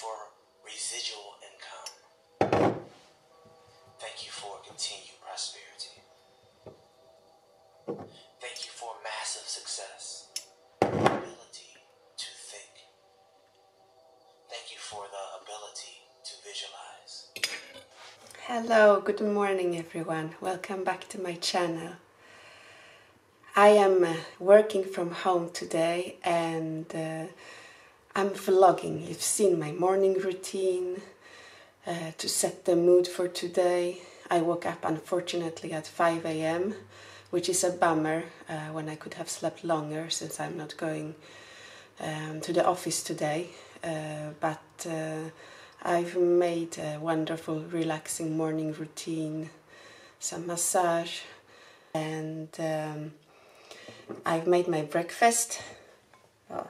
for residual income. Thank you for continued prosperity. Thank you for massive success, ability to think. Thank you for the ability to visualize. Hello, good morning everyone. Welcome back to my channel. I am uh, working from home today and uh, I'm vlogging. You've seen my morning routine uh, to set the mood for today. I woke up unfortunately at 5 a.m., which is a bummer uh, when I could have slept longer since I'm not going um, to the office today. Uh, but uh, I've made a wonderful, relaxing morning routine, some massage, and um, I've made my breakfast. Oh,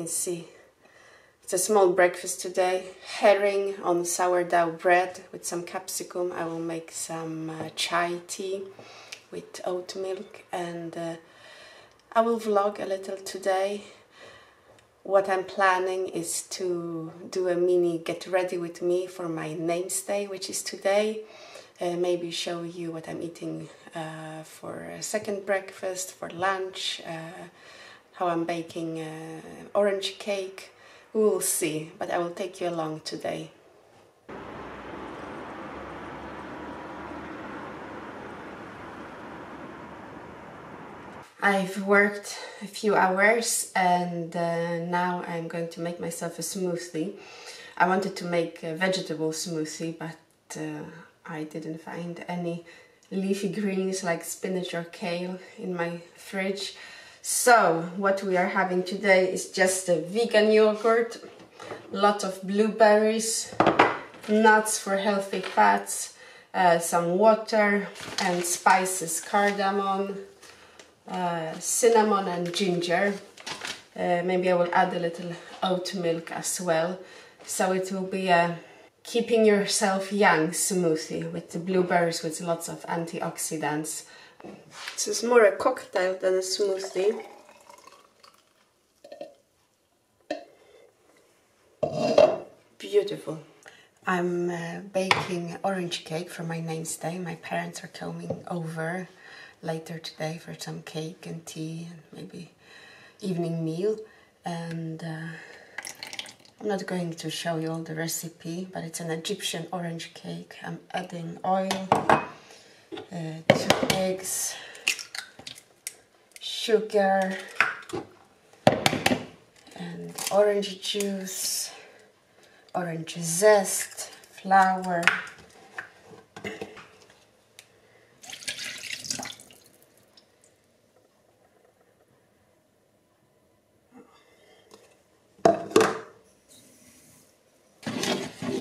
can see it's a small breakfast today herring on sourdough bread with some capsicum. I will make some uh, chai tea with oat milk, and uh, I will vlog a little today what I'm planning is to do a mini get ready with me for my names day, which is today. Uh, maybe show you what I'm eating uh, for a second breakfast, for lunch, uh, how I'm baking uh, orange cake. We will see, but I will take you along today. I've worked a few hours and uh, now I'm going to make myself a smoothie. I wanted to make a vegetable smoothie but uh, I didn't find any leafy greens like spinach or kale in my fridge. So what we are having today is just a vegan yogurt, lot of blueberries, nuts for healthy fats, uh, some water and spices, cardamom, uh, cinnamon and ginger. Uh, maybe I will add a little oat milk as well. So it will be a keeping yourself young smoothie with the blueberries with lots of antioxidants. This is more a cocktail than a smoothie. Beautiful. I'm uh, baking orange cake for my name's day. My parents are coming over later today for some cake and tea and maybe evening meal and uh, I'm not going to show you all the recipe but it's an Egyptian orange cake I'm adding oil uh, two eggs sugar and orange juice orange zest flour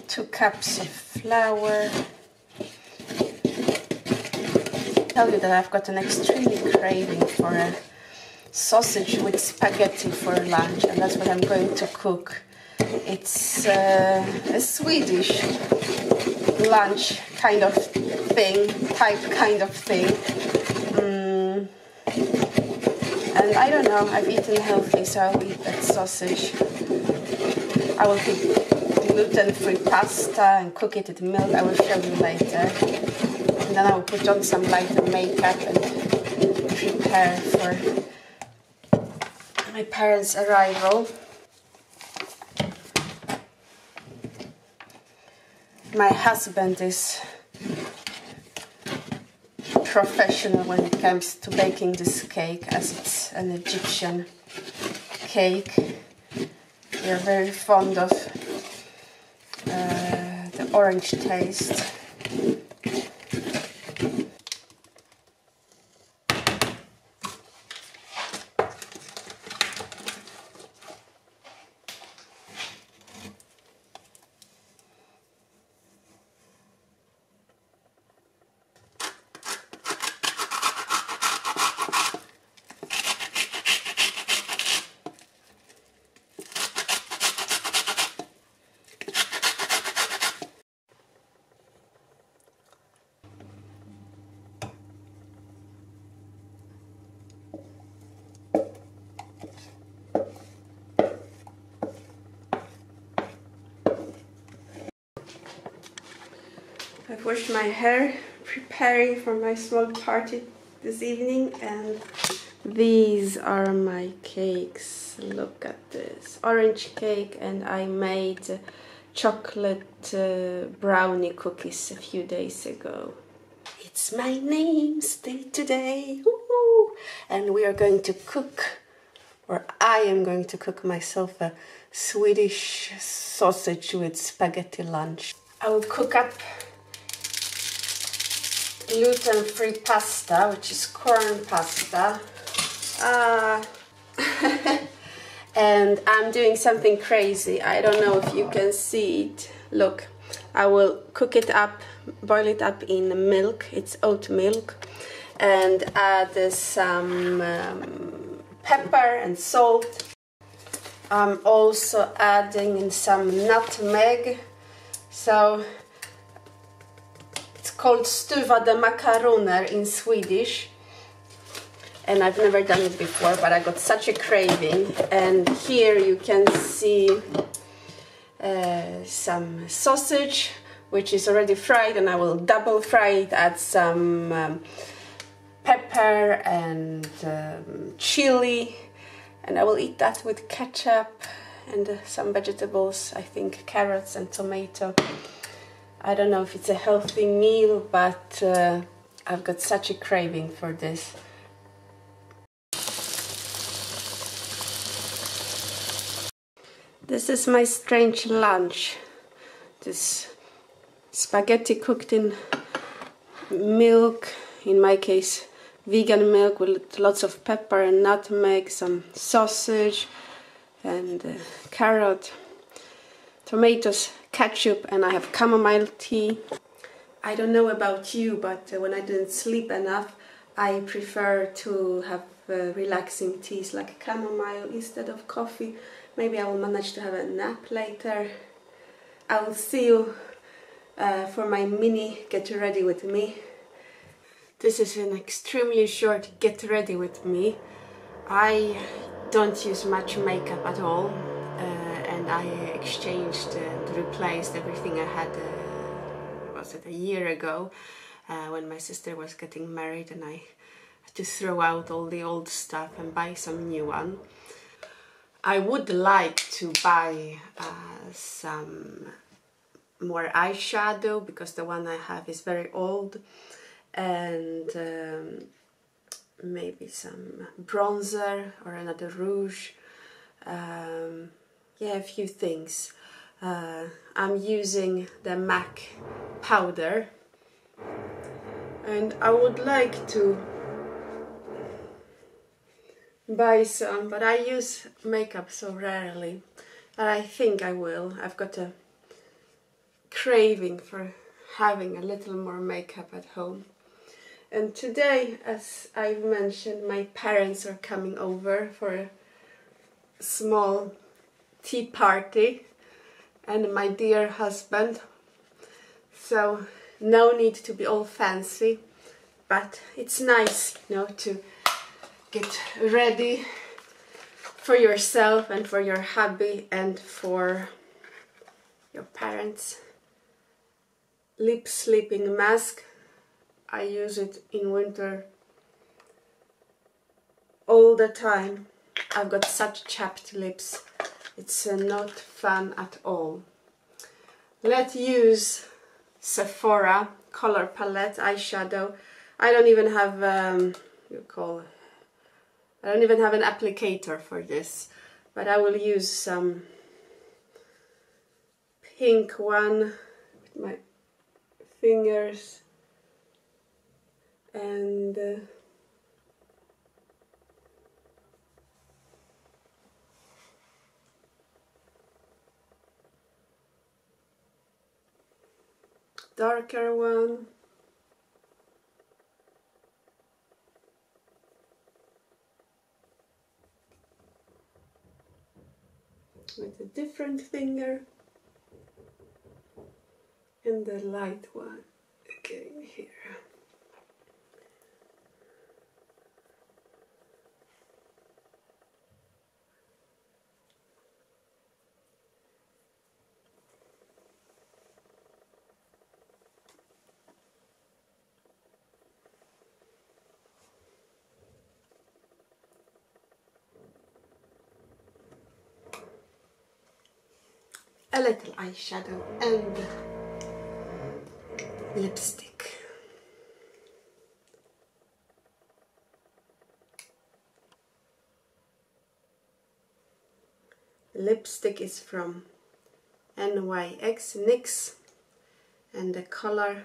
two cups of flour. Tell you that I've got an extremely craving for a sausage with spaghetti for lunch, and that's what I'm going to cook. It's uh, a Swedish lunch kind of thing, type kind of thing. Mm. And I don't know, I've eaten healthy, so I'll eat that sausage. I will keep gluten-free pasta and cook it with milk. I will show you later. And then I will put on some lighter makeup and prepare for my parents' arrival. My husband is professional when it comes to baking this cake as it's an Egyptian cake. We are very fond of uh, the orange taste. I've washed my hair, preparing for my small party this evening and these are my cakes. Look at this. Orange cake and I made chocolate uh, brownie cookies a few days ago. It's my name's day today. And we are going to cook, or I am going to cook myself a Swedish sausage with spaghetti lunch. I will cook up gluten-free pasta, which is corn pasta. Uh, and I'm doing something crazy. I don't know if you can see it. Look, I will cook it up, boil it up in milk. It's oat milk. And add some um, pepper and salt. I'm also adding in some nutmeg. So called stuvade makaroner in Swedish. And I've never done it before but I got such a craving. And here you can see uh, some sausage which is already fried and I will double fry it add some um, pepper and um, chili. And I will eat that with ketchup and uh, some vegetables I think carrots and tomato I don't know if it's a healthy meal but uh, I've got such a craving for this. This is my strange lunch. This spaghetti cooked in milk, in my case vegan milk with lots of pepper and nutmeg, some sausage and uh, carrot, tomatoes, ketchup and I have chamomile tea. I don't know about you but uh, when I didn't sleep enough I prefer to have uh, relaxing teas like chamomile instead of coffee Maybe I will manage to have a nap later. I will see you uh, for my mini get ready with me. This is an extremely short get ready with me. I don't use much makeup at all I exchanged and replaced everything I had uh, was it a year ago uh, when my sister was getting married and I had to throw out all the old stuff and buy some new one. I would like to buy uh, some more eyeshadow because the one I have is very old and um, maybe some bronzer or another rouge um, yeah a few things uh, I'm using the MAC powder and I would like to buy some, but I use makeup so rarely. But I think I will. I've got a craving for having a little more makeup at home. And today, as I've mentioned, my parents are coming over for a small tea party and my dear husband. So no need to be all fancy, but it's nice, you know, to get ready for yourself and for your hubby and for your parents. Lip sleeping mask. I use it in winter all the time. I've got such chapped lips. It's uh, not fun at all. Let's use Sephora color palette eyeshadow. I don't even have um, you call I don't even have an applicator for this, but I will use some pink one with my fingers and uh, darker one with a different finger and the light one again here. A little eyeshadow and lipstick. lipstick is from NYX NYX and the color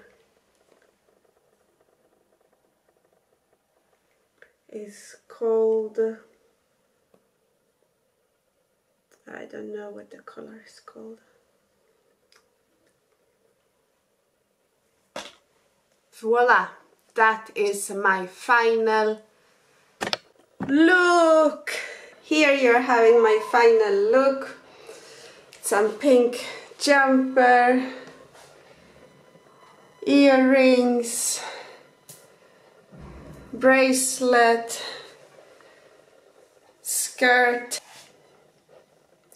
is called I don't know what the color is called. Voila that is my final look. Here you're having my final look. Some pink jumper earrings bracelet skirt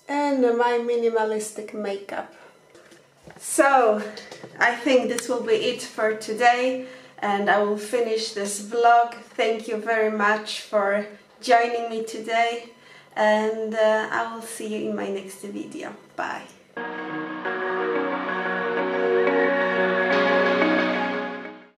and my minimalistic makeup so I think this will be it for today and I will finish this vlog thank you very much for joining me today and uh, I will see you in my next video. Bye.